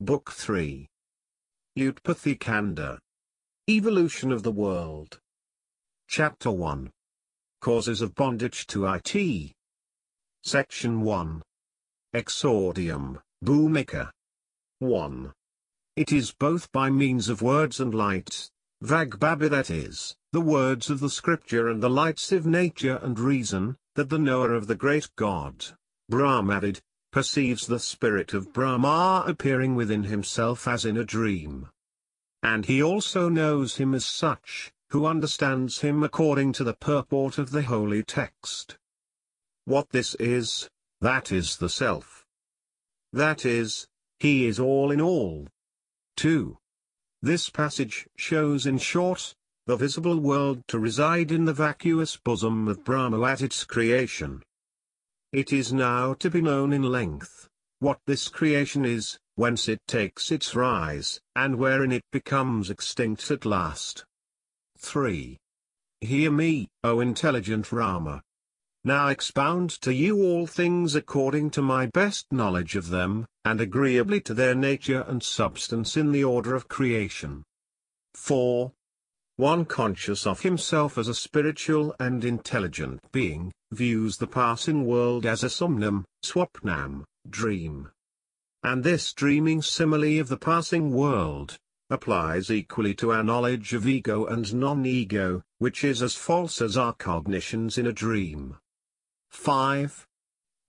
Book 3. Utpathi-khanda. Evolution of the World. Chapter 1. Causes of Bondage to IT. Section 1. Exordium, Bhumika. 1. It is both by means of words and lights, Vagbabi, that is, the words of the scripture and the lights of nature and reason, that the knower of the great God, Brahmavid perceives the spirit of Brahma appearing within himself as in a dream. And he also knows him as such, who understands him according to the purport of the holy text. What this is, that is the self. That is, he is all in all. 2. This passage shows in short, the visible world to reside in the vacuous bosom of Brahma at its creation. It is now to be known in length, what this creation is, whence it takes its rise, and wherein it becomes extinct at last. 3. Hear me, O intelligent Rama. Now expound to you all things according to my best knowledge of them, and agreeably to their nature and substance in the order of creation. 4. One conscious of himself as a spiritual and intelligent being, views the passing world as a somnum, swapnam, dream. And this dreaming simile of the passing world, applies equally to our knowledge of ego and non-ego, which is as false as our cognitions in a dream. 5.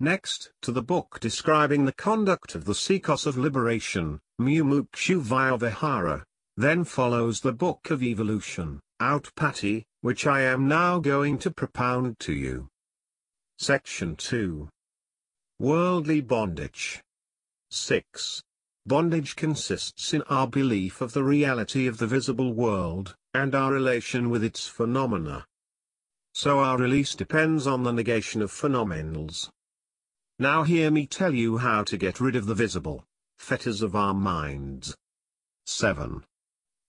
Next to the book describing the conduct of the seekers of liberation, Mumukshu Vihara, then follows the book of evolution, Out Outpatti, which I am now going to propound to you. Section 2. Worldly Bondage 6. Bondage consists in our belief of the reality of the visible world, and our relation with its phenomena. So our release depends on the negation of phenomenals. Now hear me tell you how to get rid of the visible fetters of our minds. 7.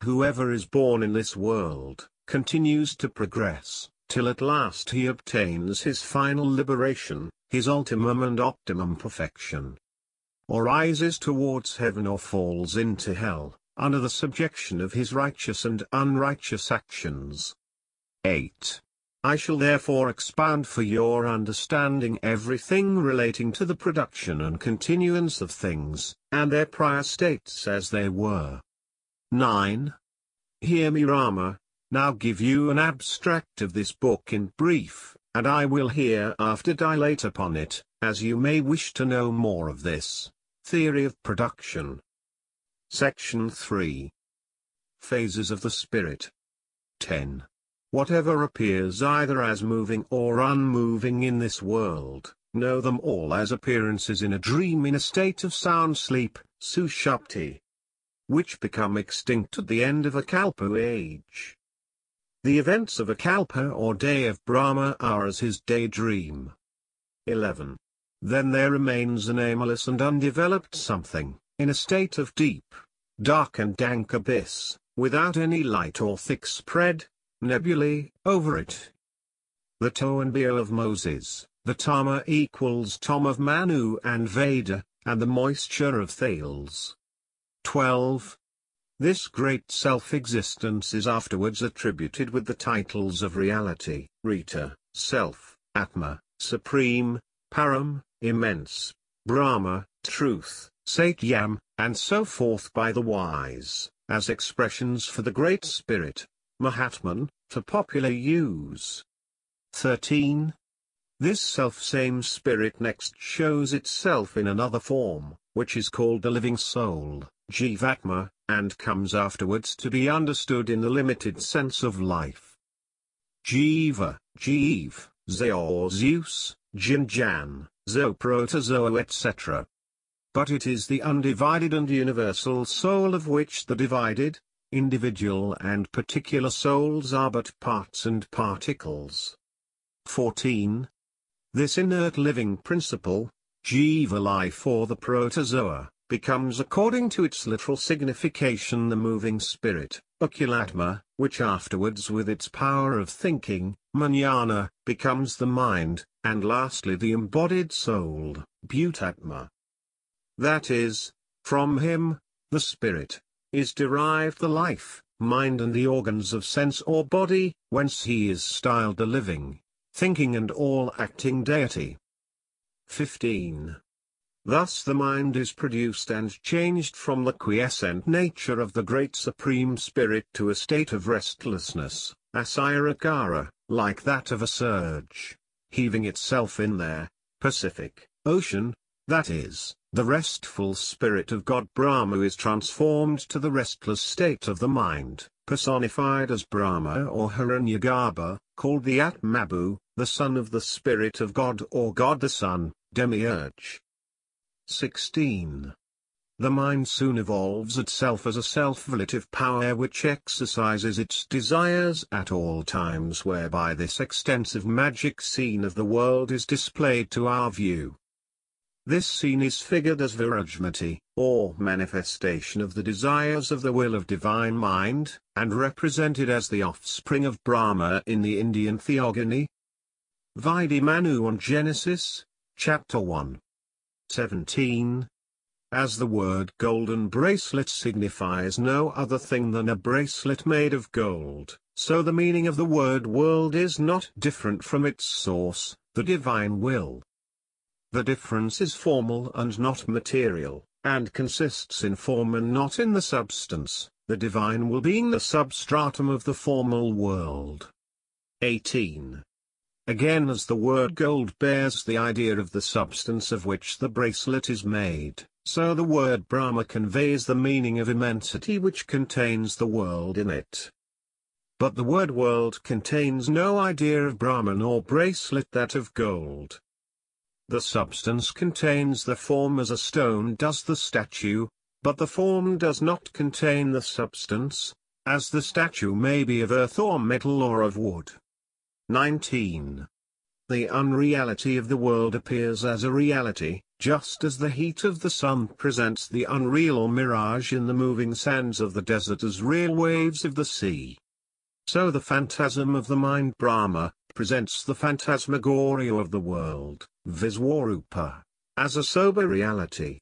Whoever is born in this world, continues to progress, till at last he obtains his final liberation, his ultimum and optimum perfection. Or rises towards heaven or falls into hell, under the subjection of his righteous and unrighteous actions. 8. I shall therefore expound for your understanding everything relating to the production and continuance of things, and their prior states as they were. 9. Hear me Rama, now give you an abstract of this book in brief, and I will hereafter dilate upon it, as you may wish to know more of this theory of production. Section 3 Phases of the Spirit 10. Whatever appears either as moving or unmoving in this world, know them all as appearances in a dream in a state of sound sleep, sushupti, which become extinct at the end of a kalpa age. The events of a kalpa or day of Brahma are as his daydream. 11. Then there remains a nameless and undeveloped something, in a state of deep, dark and dank abyss, without any light or thick spread, nebulae, over it. The Tohu bohu of Moses, the Tama equals Tom of Manu and Veda, and the moisture of Thales. 12. This great self-existence is afterwards attributed with the titles of reality, Rita, self, Atma, supreme, Param, immense, Brahma, truth, Satyam, and so forth by the wise, as expressions for the Great Spirit, Mahatman, for popular use. 13. This self-same spirit next shows itself in another form, which is called the living soul, Jivatma, and comes afterwards to be understood in the limited sense of life. Jiva, Jeev, Zeor Zeus, Jinjan, Zooprotozoa etc. But it is the undivided and universal soul of which the divided, individual and particular souls are but parts and particles. 14. This inert living principle, Jiva life or the protozoa, becomes according to its literal signification the moving spirit, Akulatma, which afterwards with its power of thinking, Manana, becomes the mind, and lastly the embodied soul, Bhutatma. That is, from him, the spirit, is derived the life, mind and the organs of sense or body, whence he is styled the living, thinking and all acting deity. 15. Thus the mind is produced and changed from the quiescent nature of the Great Supreme Spirit to a state of restlessness, asarakara, like that of a surge, heaving itself in there, Pacific, ocean, that is, the restful spirit of God Brahma is transformed to the restless state of the mind, personified as Brahma or Hiranyagarbha, called the Atmabhu, the Son of the Spirit of God or God the Son, Demiurge. 16. The mind soon evolves itself as a self-volitive power which exercises its desires at all times whereby this extensive magic scene of the world is displayed to our view. This scene is figured as Virajmati, or manifestation of the desires of the will of divine mind, and represented as the offspring of Brahma in the Indian theogony. Vidi Manu on Genesis, chapter 1. 17. As the word golden bracelet signifies no other thing than a bracelet made of gold, so the meaning of the word world is not different from its source, the divine will. The difference is formal and not material, and consists in form and not in the substance, the divine will being the substratum of the formal world. 18. Again as the word gold bears the idea of the substance of which the bracelet is made, so the word Brahma conveys the meaning of immensity which contains the world in it. But the word world contains no idea of Brahma nor bracelet that of gold. The substance contains the form as a stone does the statue, but the form does not contain the substance, as the statue may be of earth or metal or of wood. 19. The unreality of the world appears as a reality, just as the heat of the sun presents the unreal mirage in the moving sands of the desert as real waves of the sea. So the phantasm of the mind Brahma, presents the phantasmagoria of the world, Viswarupa, as a sober reality.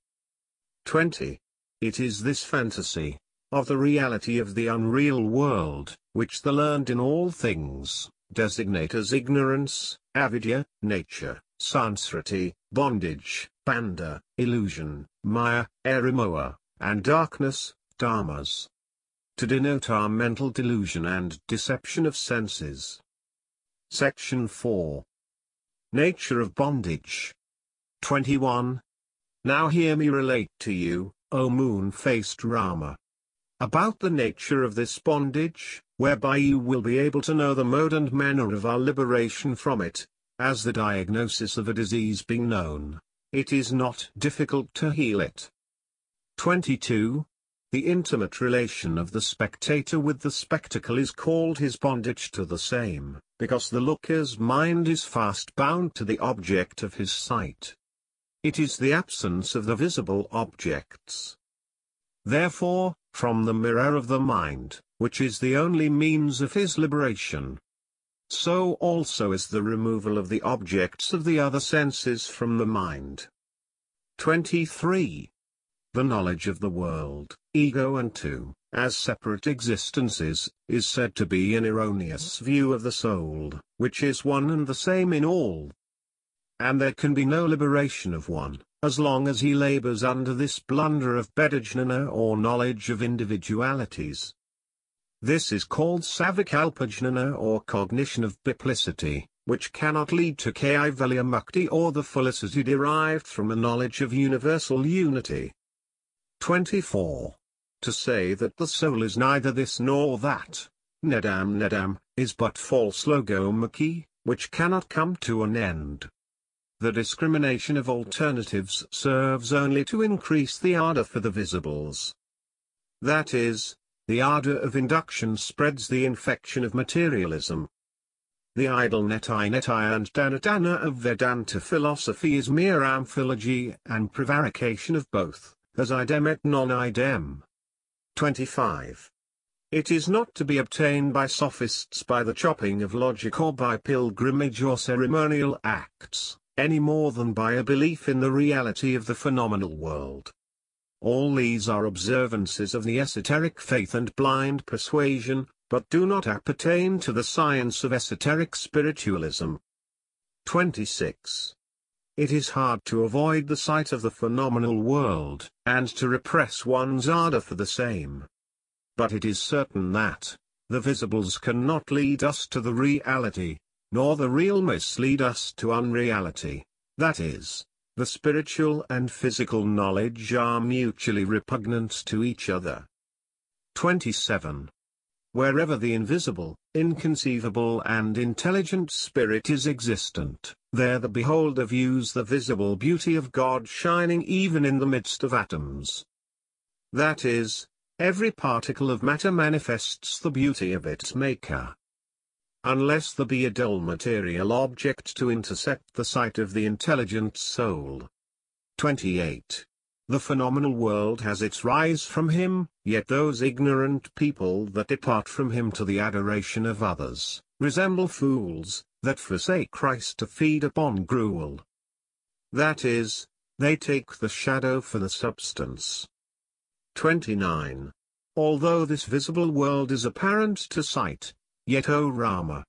20. It is this fantasy, of the reality of the unreal world, which the learned in all things, designate as ignorance, avidya, nature, sansriti, bondage, bandha, illusion, maya, erimoa, and darkness, dharmas. To denote our mental delusion and deception of senses. Section 4 Nature of Bondage 21. Now hear me relate to you, O moon-faced Rama. About the nature of this bondage, whereby you will be able to know the mode and manner of our liberation from it, as the diagnosis of a disease being known, it is not difficult to heal it. 22. The intimate relation of the spectator with the spectacle is called his bondage to the same, because the looker's mind is fast bound to the object of his sight. It is the absence of the visible objects. Therefore, from the mirror of the mind, which is the only means of his liberation. So also is the removal of the objects of the other senses from the mind. 23. The knowledge of the world, ego and two, as separate existences, is said to be an erroneous view of the soul, which is one and the same in all. And there can be no liberation of one, as long as he labors under this blunder of bedajnana or knowledge of individualities. This is called savikalpajnana or cognition of biplicity, which cannot lead to kaivalya mukti or the felicity derived from a knowledge of universal unity. 24. To say that the soul is neither this nor that, nedam nedam, is but false logomachy, which cannot come to an end. The discrimination of alternatives serves only to increase the ardor for the visibles. That is, the ardor of induction spreads the infection of materialism. The idle netai netai and danadana of Vedanta philosophy is mere amphilogy and prevarication of both as idem et non idem. 25. It is not to be obtained by sophists by the chopping of logic or by pilgrimage or ceremonial acts, any more than by a belief in the reality of the phenomenal world. All these are observances of the esoteric faith and blind persuasion, but do not appertain to the science of esoteric spiritualism. 26. It is hard to avoid the sight of the phenomenal world, and to repress one's ardor for the same. But it is certain that, the visibles cannot lead us to the reality, nor the real mislead us to unreality, that is, the spiritual and physical knowledge are mutually repugnant to each other. 27. Wherever the invisible, inconceivable and intelligent spirit is existent, there the beholder views the visible beauty of God shining even in the midst of atoms. That is, every particle of matter manifests the beauty of its maker unless there be a dull material object to intercept the sight of the intelligent soul. 28. The phenomenal world has its rise from him, yet those ignorant people that depart from him to the adoration of others, resemble fools, that forsake Christ to feed upon gruel. That is, they take the shadow for the substance. 29. Although this visible world is apparent to sight, Yet O Rama!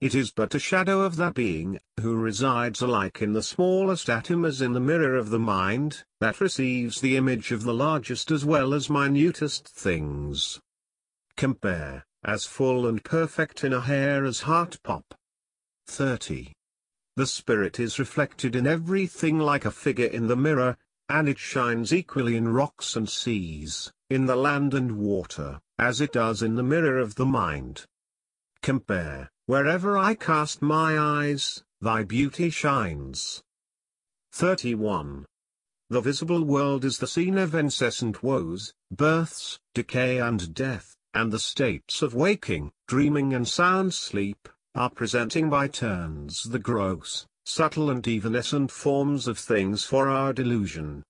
It is but a shadow of that being, who resides alike in the smallest atom as in the mirror of the mind, that receives the image of the largest as well as minutest things. Compare, as full and perfect in a hair as heart Pope. 30. The spirit is reflected in everything like a figure in the mirror, and it shines equally in rocks and seas, in the land and water, as it does in the mirror of the mind. Compare, wherever I cast my eyes, thy beauty shines. 31. The visible world is the scene of incessant woes, births, decay and death, and the states of waking, dreaming and sound sleep, are presenting by turns the gross, subtle and evanescent forms of things for our delusion.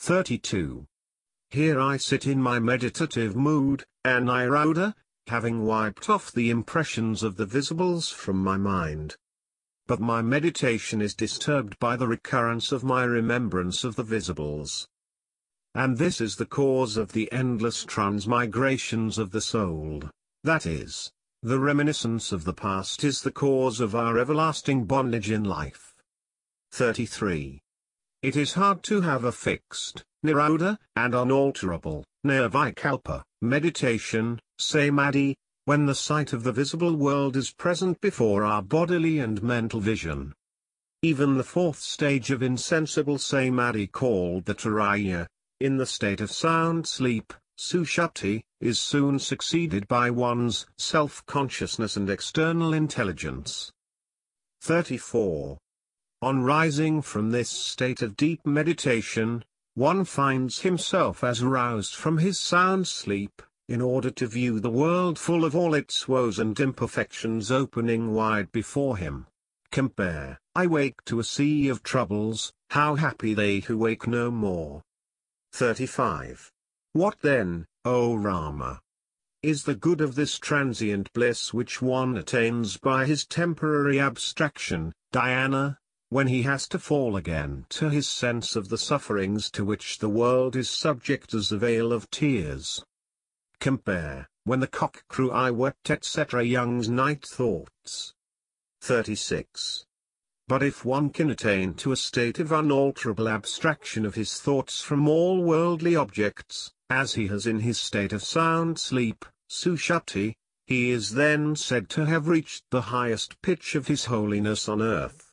32. Here I sit in my meditative mood, Aniruddha, having wiped off the impressions of the visibles from my mind. But my meditation is disturbed by the recurrence of my remembrance of the visibles. And this is the cause of the endless transmigrations of the soul, that is, the reminiscence of the past is the cause of our everlasting bondage in life. 33. It is hard to have a fixed, nirodha, and unalterable, nirvikalpa, meditation, samadhi, when the sight of the visible world is present before our bodily and mental vision. Even the fourth stage of insensible samadhi called the turiya, in the state of sound sleep, sushupti, is soon succeeded by one's self-consciousness and external intelligence. 34. On rising from this state of deep meditation, one finds himself as aroused from his sound sleep, in order to view the world full of all its woes and imperfections opening wide before him. Compare, I wake to a sea of troubles, how happy they who wake no more. 35. What then, O Rama? Is the good of this transient bliss which one attains by his temporary abstraction, dhyana, when he has to fall again to his sense of the sufferings to which the world is subject as a vale of tears? Compare, when the cock crew I wept etc. Young's Night Thoughts. 36. But if one can attain to a state of unalterable abstraction of his thoughts from all worldly objects, as he has in his state of sound sleep, sushupti, he is then said to have reached the highest pitch of his holiness on earth.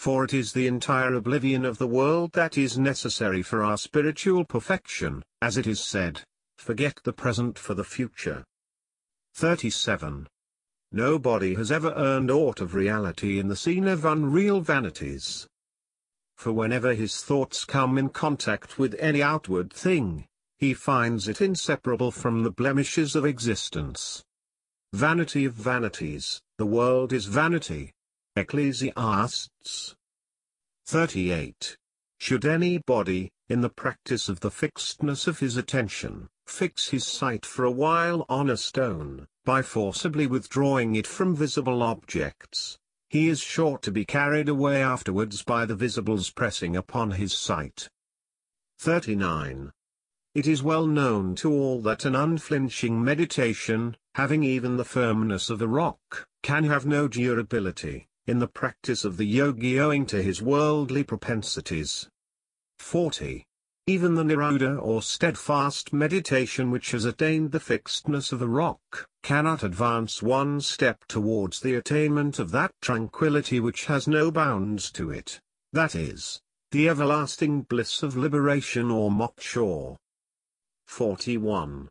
For it is the entire oblivion of the world that is necessary for our spiritual perfection, as it is said, forget the present for the future. 37. Nobody has ever earned aught of reality in the scene of unreal vanities. For whenever his thoughts come in contact with any outward thing, he finds it inseparable from the blemishes of existence. Vanity of vanities, the world is vanity. Ecclesiastes 38. Should anybody, in the practice of the fixedness of his attention, fix his sight for a while on a stone, by forcibly withdrawing it from visible objects, he is sure to be carried away afterwards by the visibles pressing upon his sight. 39. It is well known to all that an unflinching meditation, having even the firmness of a rock, can have no durability, in the practice of the yogi owing to his worldly propensities. 40. Even the nirodha or steadfast meditation which has attained the fixedness of a rock, cannot advance one step towards the attainment of that tranquility which has no bounds to it, that is, the everlasting bliss of liberation or moksha. 41.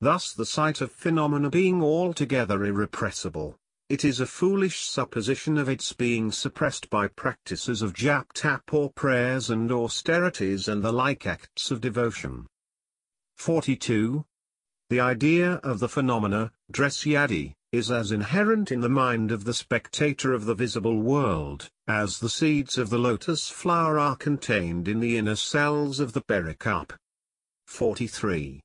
Thus the sight of phenomena being altogether irrepressible, it is a foolish supposition of its being suppressed by practices of jap-tap or prayers and austerities and the like acts of devotion. 42. The idea of the phenomena, drasyadi, is as inherent in the mind of the spectator of the visible world, as the seeds of the lotus flower are contained in the inner cells of the pericarp. 43.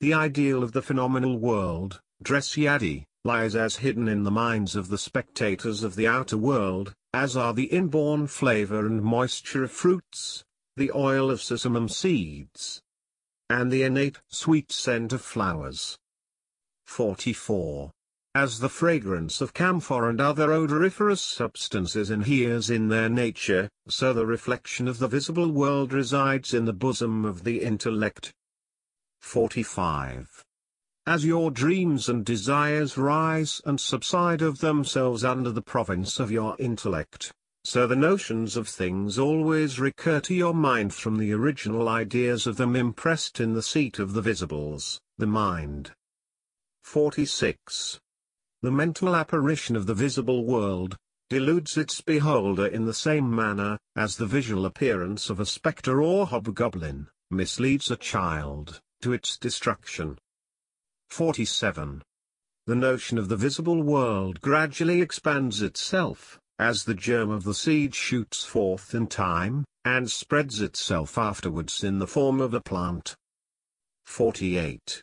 The ideal of the phenomenal world, Drasyadi, lies as hidden in the minds of the spectators of the outer world, as are the inborn flavor and moisture of fruits, the oil of sesamum seeds, and the innate sweet scent of flowers. 44. As the fragrance of camphor and other odoriferous substances inheres in their nature, so the reflection of the visible world resides in the bosom of the intellect. 45. As your dreams and desires rise and subside of themselves under the province of your intellect, so the notions of things always recur to your mind from the original ideas of them impressed in the seat of the visibles, the mind. 46. The mental apparition of the visible world, deludes its beholder in the same manner, as the visual appearance of a spectre or hobgoblin, misleads a child, to its destruction. 47. The notion of the visible world gradually expands itself, as the germ of the seed shoots forth in time, and spreads itself afterwards in the form of a plant. 48.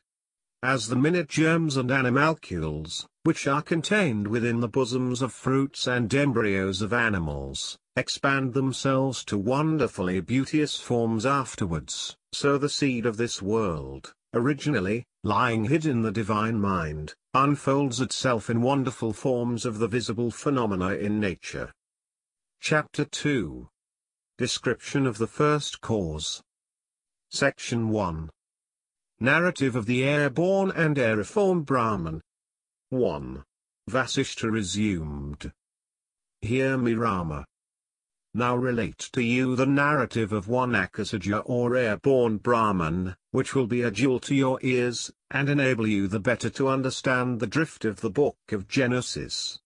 As the minute germs and animalcules, which are contained within the bosoms of fruits and embryos of animals, expand themselves to wonderfully beauteous forms afterwards, so the seed of this world, originally, lying hid in the divine mind, unfolds itself in wonderful forms of the visible phenomena in nature. Chapter 2 Description of the First Cause Section 1 Narrative of the Airborne and Aeriform Brahman 1. Vasishta resumed. Hear me Rama. Now relate to you the narrative of one Akasaja or airborne Brahman, which will be a jewel to your ears, and enable you the better to understand the drift of the book of Genesis.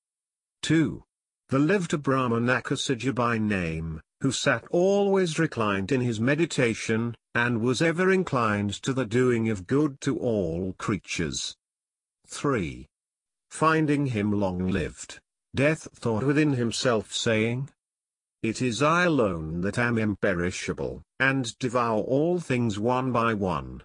2. The lived a Brahman Akasaja by name, who sat always reclined in his meditation, and was ever inclined to the doing of good to all creatures. 3 finding him long-lived, Death thought within himself saying, It is I alone that am imperishable, and devour all things one by one.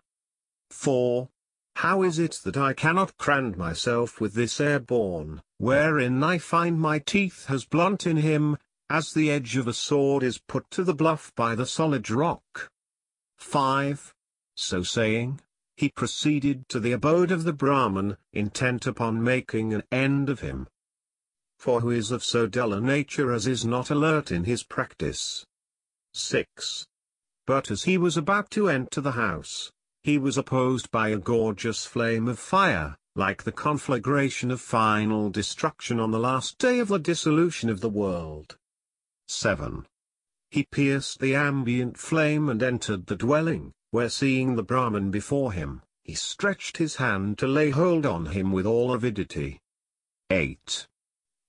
4. How is it that I cannot crand myself with this airborne, wherein I find my teeth as blunt in him, as the edge of a sword is put to the bluff by the solid rock? 5. So saying, he proceeded to the abode of the Brahman, intent upon making an end of him. For who is of so dull a nature as is not alert in his practice? 6. But as he was about to enter the house, he was opposed by a gorgeous flame of fire, like the conflagration of final destruction on the last day of the dissolution of the world. 7. He pierced the ambient flame and entered the dwelling, where seeing the Brahman before him, he stretched his hand to lay hold on him with all avidity. 8.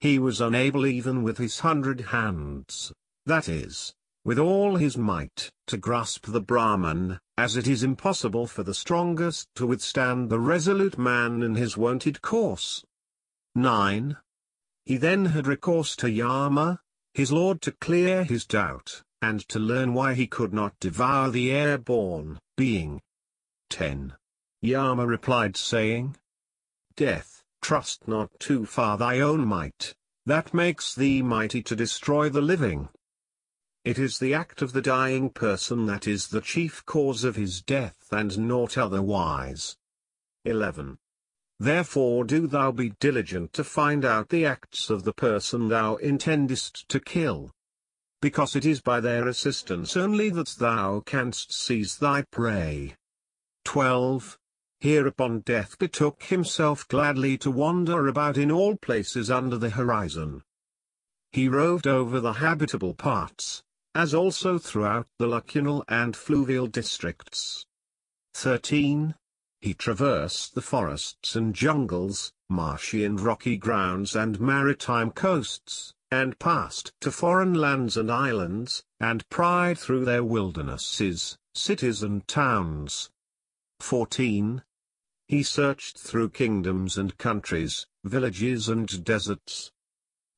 He was unable even with his hundred hands, that is, with all his might, to grasp the Brahman, as it is impossible for the strongest to withstand the resolute man in his wonted course. 9. He then had recourse to Yama, his lord to clear his doubt, and to learn why he could not devour the airborne being. 10. Yama replied saying, Death, trust not too far thy own might, that makes thee mighty to destroy the living. It is the act of the dying person that is the chief cause of his death and naught otherwise. 11. Therefore do thou be diligent to find out the acts of the person thou intendest to kill. Because it is by their assistance only that thou canst seize thy prey. 12. Hereupon Death betook himself gladly to wander about in all places under the horizon. He roved over the habitable parts, as also throughout the lacunal and fluvial districts. 13. He traversed the forests and jungles, marshy and rocky grounds and maritime coasts, and passed to foreign lands and islands, and pried through their wildernesses, cities and towns. 14. He searched through kingdoms and countries, villages and deserts,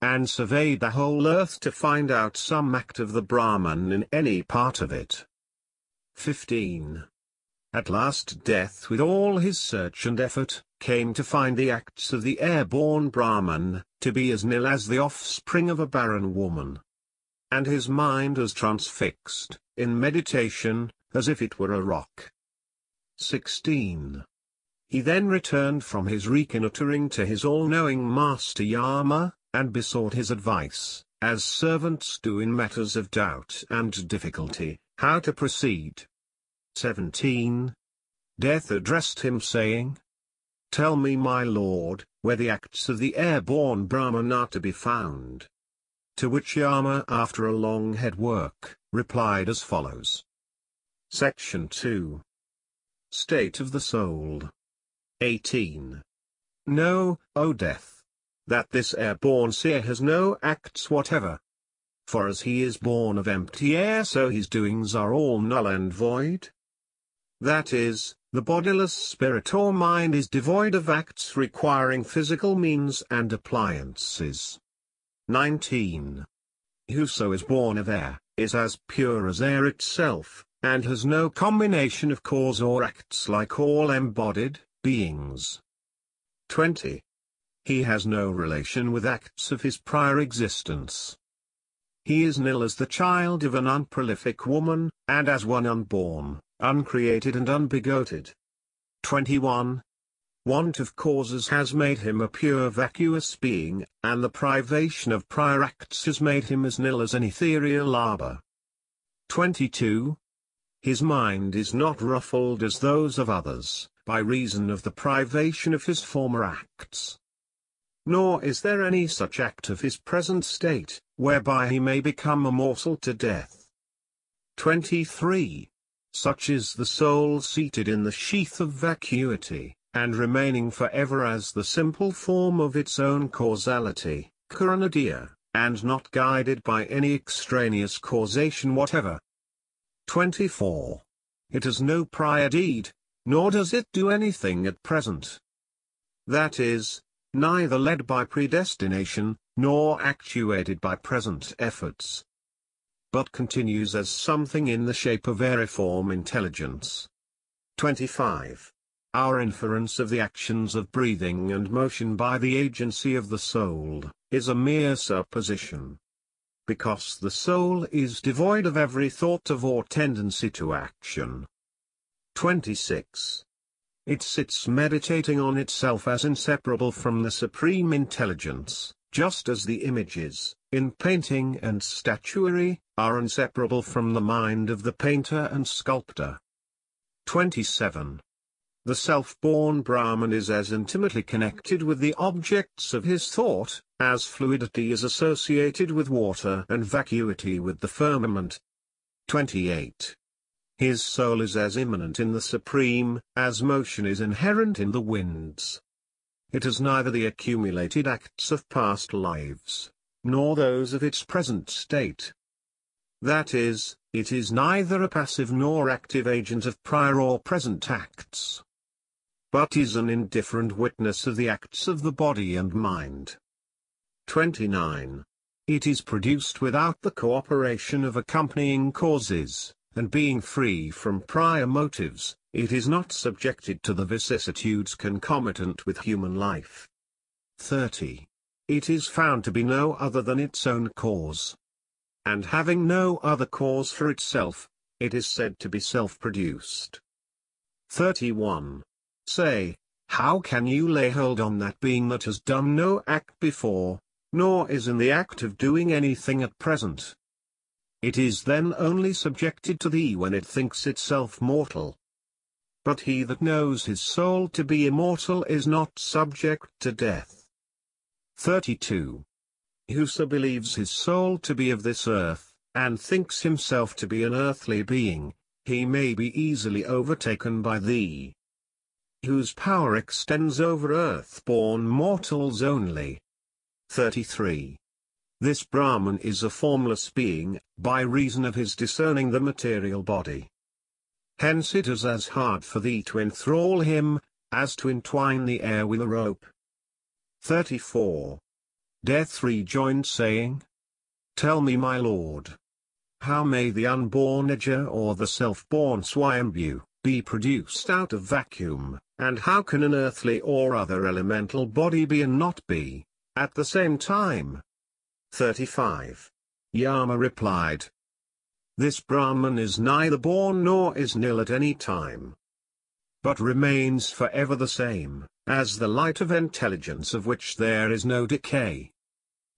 and surveyed the whole earth to find out some act of the Brahman in any part of it. 15. At last death with all his search and effort, came to find the acts of the airborne Brahman, to be as nil as the offspring of a barren woman. And his mind was transfixed, in meditation, as if it were a rock. 16. He then returned from his reconnoitering to his all-knowing master Yama, and besought his advice, as servants do in matters of doubt and difficulty, how to proceed. 17. Death addressed him saying, Tell me my lord, where the acts of the airborne Brahman are to be found. To which Yama after a long head work, replied as follows. Section 2. State of the Soul 18. Know, O oh, death, that this airborne seer has no acts whatever. For as he is born of empty air so his doings are all null and void. That is, the bodiless spirit or mind is devoid of acts requiring physical means and appliances. 19. Whoso is born of air, is as pure as air itself, and has no combination of cause or acts like all embodied, beings. 20. He has no relation with acts of his prior existence. He is nil as the child of an unprolific woman, and as one unborn, uncreated and unbegoted. 21. Want of causes has made him a pure vacuous being, and the privation of prior acts has made him as nil as an ethereal arbor. 22. His mind is not ruffled as those of others, by reason of the privation of his former acts. Nor is there any such act of his present state, whereby he may become a morsel to death. 23. Such is the soul seated in the sheath of vacuity, and remaining for ever as the simple form of its own causality, Karanadia, and not guided by any extraneous causation whatever. 24. It has no prior deed, nor does it do anything at present. That is, neither led by predestination, nor actuated by present efforts, but continues as something in the shape of aeriform intelligence. 25. Our inference of the actions of breathing and motion by the agency of the soul, is a mere supposition. Because the soul is devoid of every thought of or tendency to action. 26. It sits meditating on itself as inseparable from the Supreme Intelligence, just as the images, in painting and statuary, are inseparable from the mind of the painter and sculptor. 27. The self-born Brahman is as intimately connected with the objects of his thought, as fluidity is associated with water and vacuity with the firmament. 28. His soul is as immanent in the Supreme, as motion is inherent in the winds. It has neither the accumulated acts of past lives, nor those of its present state. That is, it is neither a passive nor active agent of prior or present acts, but is an indifferent witness of the acts of the body and mind. 29. It is produced without the cooperation of accompanying causes and being free from prior motives, it is not subjected to the vicissitudes concomitant with human life. 30. It is found to be no other than its own cause. And having no other cause for itself, it is said to be self-produced. 31. Say, how can you lay hold on that being that has done no act before, nor is in the act of doing anything at present? It is then only subjected to thee when it thinks itself mortal. But he that knows his soul to be immortal is not subject to death. 32. Whoso believes his soul to be of this earth, and thinks himself to be an earthly being, he may be easily overtaken by thee whose power extends over earth-born mortals only. 33. This Brahman is a formless being, by reason of his discerning the material body. Hence it is as hard for thee to enthrall him, as to entwine the air with a rope. 34. Death rejoined saying, Tell me my lord. How may the unborn Aja or the self-born Swayambhu, be produced out of vacuum? And how can an earthly or other elemental body be and not be, at the same time? 35. Yama replied. This Brahman is neither born nor is nil at any time. But remains forever the same, as the light of intelligence of which there is no decay.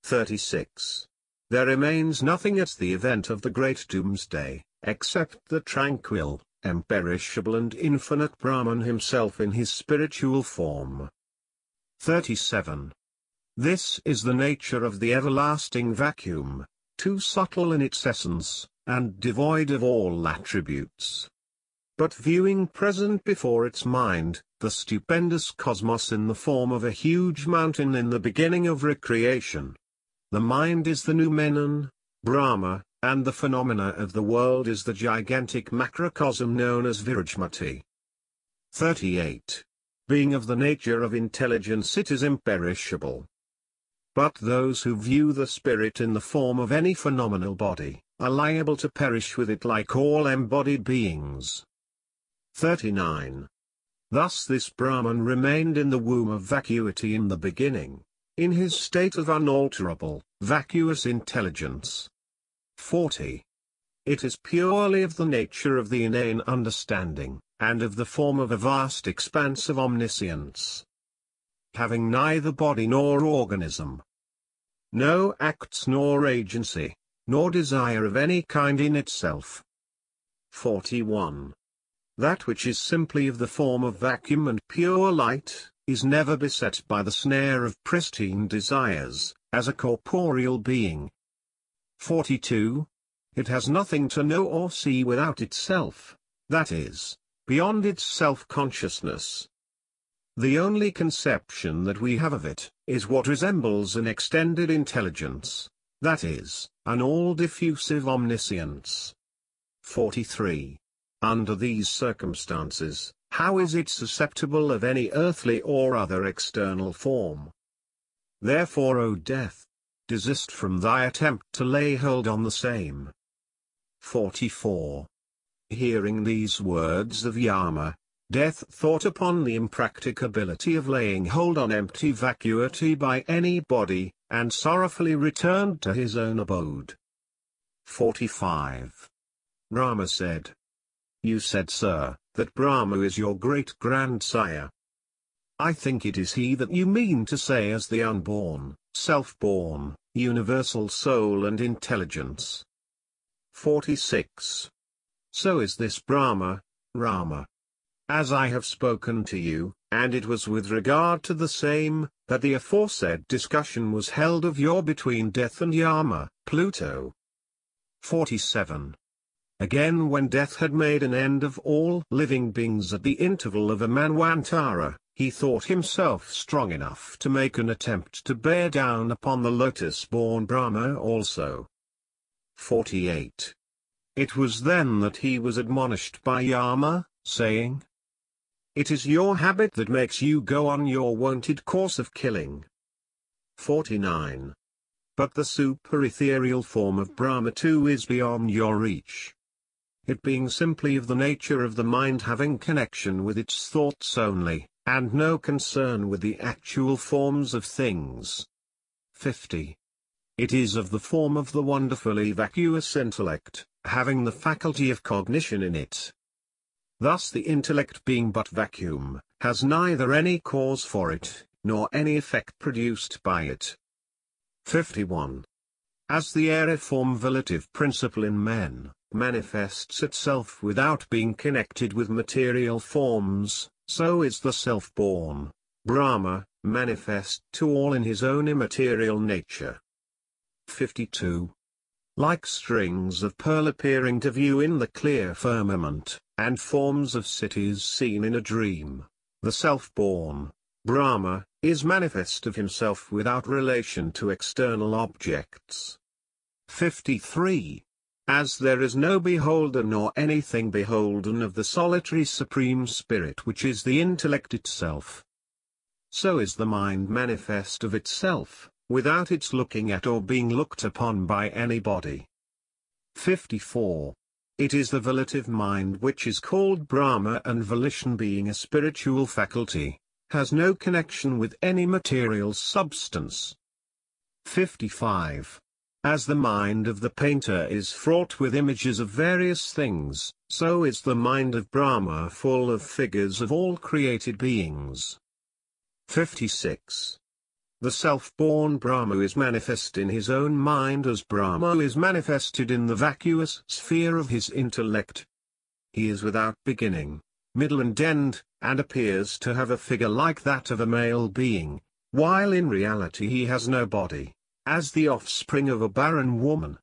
36. There remains nothing at the event of the great doomsday, except the tranquil, imperishable and infinite Brahman himself in his spiritual form. 37. This is the nature of the everlasting vacuum, too subtle in its essence, and devoid of all attributes. But viewing present before its mind, the stupendous cosmos in the form of a huge mountain in the beginning of recreation. The mind is the noumenon, Brahma, and the phenomena of the world is the gigantic macrocosm known as Virajmati. 38. Being of the nature of intelligence it is imperishable. But those who view the spirit in the form of any phenomenal body, are liable to perish with it like all embodied beings. 39. Thus this Brahman remained in the womb of vacuity in the beginning, in his state of unalterable, vacuous intelligence. 40. It is purely of the nature of the inane understanding, and of the form of a vast expanse of omniscience. Having neither body nor organism. No acts nor agency, nor desire of any kind in itself. 41. That which is simply of the form of vacuum and pure light, is never beset by the snare of pristine desires, as a corporeal being, 42. It has nothing to know or see without itself, that is, beyond its self-consciousness. The only conception that we have of it, is what resembles an extended intelligence, that is, an all-diffusive omniscience. 43. Under these circumstances, how is it susceptible of any earthly or other external form? Therefore O death, desist from thy attempt to lay hold on the same. 44. Hearing these words of Yama, Death thought upon the impracticability of laying hold on empty vacuity by any body, and sorrowfully returned to his own abode. 45. Rama said. You said sir, that Brahma is your great-grandsire. I think it is he that you mean to say as the unborn self-born, universal soul and intelligence. 46. So is this Brahma, Rama. As I have spoken to you, and it was with regard to the same, that the aforesaid discussion was held of yore between Death and Yama, Pluto. 47. Again when Death had made an end of all living beings at the interval of a manvantara, he thought himself strong enough to make an attempt to bear down upon the lotus-born Brahma also. 48. It was then that he was admonished by Yama, saying, It is your habit that makes you go on your wonted course of killing. 49. But the super-ethereal form of Brahma too is beyond your reach. it being simply of the nature of the mind having connection with its thoughts only, and no concern with the actual forms of things. 50. It is of the form of the wonderfully vacuous intellect, having the faculty of cognition in it. Thus the intellect being but vacuum, has neither any cause for it, nor any effect produced by it. 51. As the aeriform volitive principle in men, manifests itself without being connected with material forms, so is the self-born, Brahma, manifest to all in his own immaterial nature. 52. Like strings of pearl appearing to view in the clear firmament, and forms of cities seen in a dream, the self-born, Brahma, is manifest of himself without relation to external objects. 53. As there is no beholder nor anything beholden of the solitary Supreme Spirit which is the intellect itself. So is the mind manifest of itself, without its looking at or being looked upon by anybody. 54. It is the volitive mind which is called Brahma and volition being a spiritual faculty, has no connection with any material substance. 55. As the mind of the painter is fraught with images of various things, so is the mind of Brahma full of figures of all created beings. 56. The self-born Brahma is manifest in his own mind as Brahma is manifested in the vacuous sphere of his intellect. He is without beginning, middle and end, and appears to have a figure like that of a male being, while in reality he has no body, as the offspring of a barren woman.